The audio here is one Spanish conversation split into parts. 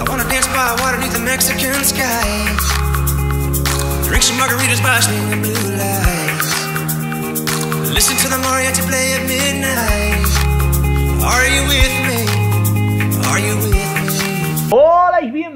I wanna dance by water beneath the Mexican skies. Drink some margaritas by swinging blue lights. Listen to the mariachi play at midnight.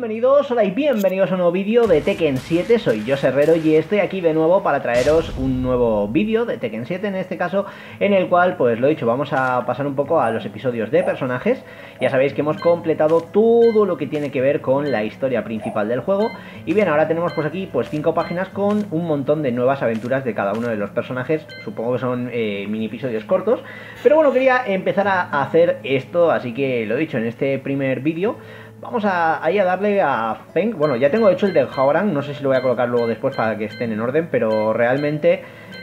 Bienvenidos, hola y bienvenidos a un nuevo vídeo de Tekken 7, soy yo Herrero y estoy aquí de nuevo para traeros un nuevo vídeo de Tekken 7 en este caso, en el cual, pues lo dicho, vamos a pasar un poco a los episodios de personajes, ya sabéis que hemos completado todo lo que tiene que ver con la historia principal del juego, y bien, ahora tenemos pues aquí pues 5 páginas con un montón de nuevas aventuras de cada uno de los personajes, supongo que son eh, mini episodios cortos, pero bueno, quería empezar a hacer esto, así que lo dicho, en este primer vídeo Vamos a, ahí a darle a Feng. Bueno, ya tengo hecho el de Haoran. No sé si lo voy a colocar luego después para que estén en orden. Pero realmente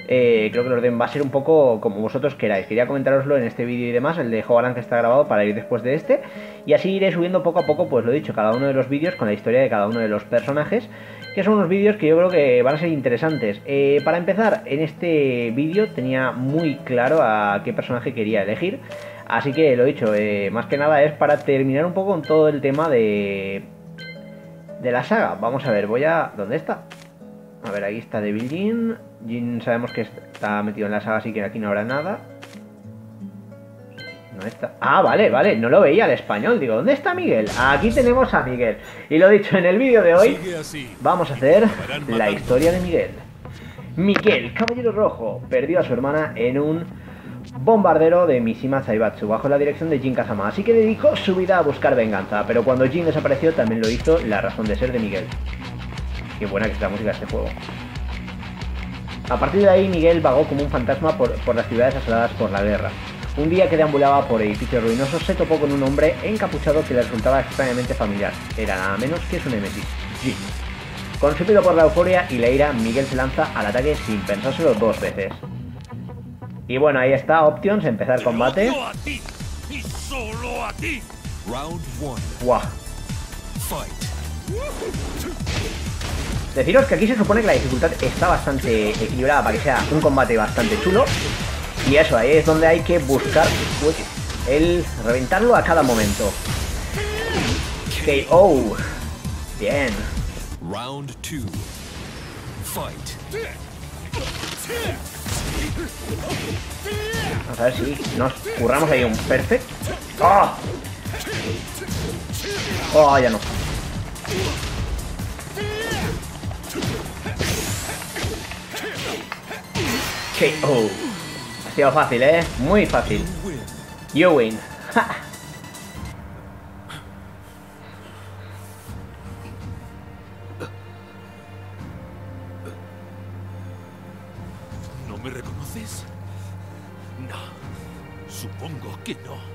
eh, creo que el orden va a ser un poco como vosotros queráis. Quería comentaroslo en este vídeo y demás. El de Haoran que está grabado para ir después de este. Y así iré subiendo poco a poco, pues lo he dicho, cada uno de los vídeos con la historia de cada uno de los personajes. Que son unos vídeos que yo creo que van a ser interesantes. Eh, para empezar, en este vídeo tenía muy claro a qué personaje quería elegir. Así que lo dicho, eh, más que nada es para terminar un poco con todo el tema de, de la saga. Vamos a ver, voy a... ¿Dónde está? A ver, ahí está Devil Jin. Jin sabemos que está metido en la saga, así que aquí no habrá nada. No está. Ah, vale, vale, no lo veía al español. Digo, ¿dónde está Miguel? Aquí tenemos a Miguel. Y lo dicho, en el vídeo de hoy vamos a hacer la historia de Miguel. Miguel, caballero rojo, perdió a su hermana en un bombardero de Mishima Zaibatsu bajo la dirección de Jin Kazama, así que dedicó su vida a buscar venganza, pero cuando Jin desapareció también lo hizo la razón de ser de Miguel. Qué buena que es la música de este juego. A partir de ahí Miguel vagó como un fantasma por, las ciudades asoladas por la guerra. Un día que deambulaba por edificios ruinosos se topó con un hombre encapuchado que le resultaba extrañamente familiar. Era nada menos que su némesis, Jin. Consumido por la euforia y la ira, Miguel se lanza al ataque sin pensárselo dos veces. Y bueno, ahí está, options, empezar combate. Guau. Deciros que aquí se supone que la dificultad está bastante equilibrada para que sea un combate bastante chulo. Y eso, ahí es donde hay que buscar el reventarlo a cada momento. KO. Bien. Round two. Fight. Vamos a ver si nos curramos ahí un perfect. ¡Oh! ¡Oh, ya no! KO. Ha sido fácil, ¿eh? Muy fácil. You win. me reconoces? No, supongo que no.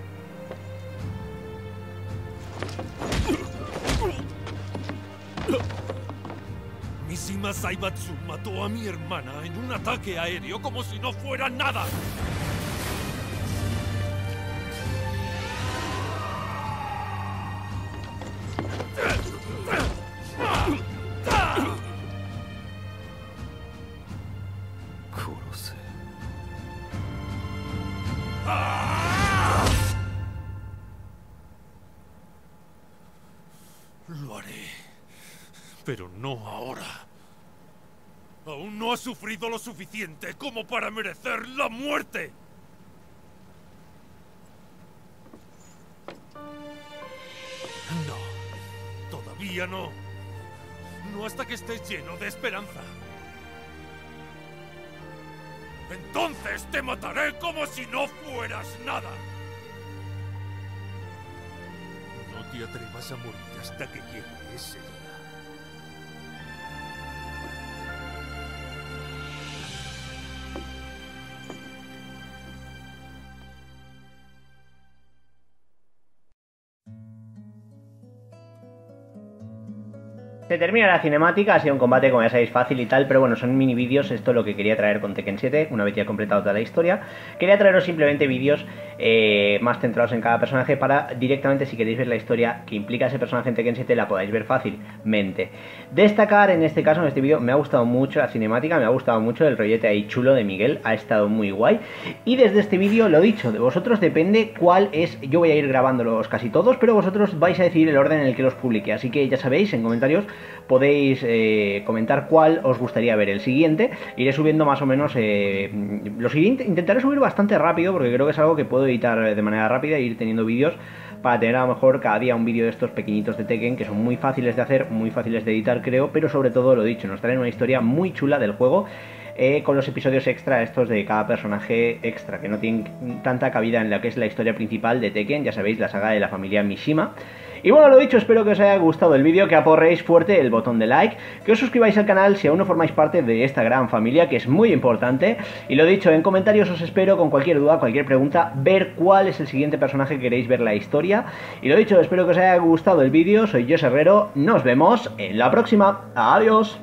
Mishima Saibatsu mató a mi hermana en un ataque aéreo como si no fuera nada. Lo haré. Pero no ahora. Aún no ha sufrido lo suficiente como para merecer la muerte. No. Todavía no. No hasta que estés lleno de esperanza. Entonces te mataré como si no fueras nada. No te atrevas a morir hasta que llegue ese día. Termina la cinemática, ha sido un combate, como ya sabéis, fácil y tal, pero bueno, son mini vídeos, esto es lo que quería traer con Tekken 7, una vez ya completado toda la historia. Quería traeros simplemente vídeos eh, más centrados en cada personaje para directamente, si queréis ver la historia que implica ese personaje en Tekken 7, la podáis ver fácilmente. Destacar en este caso, en este vídeo, me ha gustado mucho la cinemática, me ha gustado mucho el rollete ahí chulo de Miguel, ha estado muy guay. Y desde este vídeo, lo dicho, de vosotros depende cuál es, yo voy a ir grabándolos casi todos, pero vosotros vais a decidir el orden en el que los publique, así que ya sabéis, en comentarios podéis eh, comentar cuál os gustaría ver el siguiente. Iré subiendo más o menos. Eh, lo siguiente, intentaré subir bastante rápido porque creo que es algo que puedo editar de manera rápida e ir teniendo vídeos para tener a lo mejor cada día un vídeo de estos pequeñitos de Tekken que son muy fáciles de hacer, muy fáciles de editar creo, pero sobre todo lo dicho, nos traen una historia muy chula del juego eh, con los episodios extra estos de cada personaje extra, que no tienen tanta cabida en la que es la historia principal de Tekken, ya sabéis, la saga de la familia Mishima. Y bueno, lo dicho, espero que os haya gustado el vídeo, que aporréis fuerte el botón de like, que os suscribáis al canal si aún no formáis parte de esta gran familia, que es muy importante. Y lo dicho, en comentarios os espero con cualquier duda, cualquier pregunta, ver cuál es el siguiente personaje que queréis ver la historia. Y lo dicho, espero que os haya gustado el vídeo, soy yo Herrero, nos vemos en la próxima, adiós.